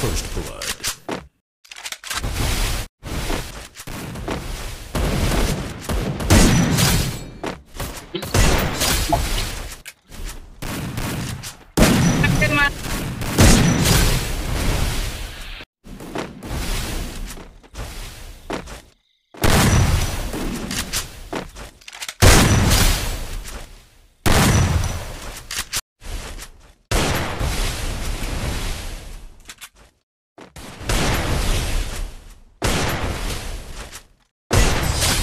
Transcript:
First Blood. Thank.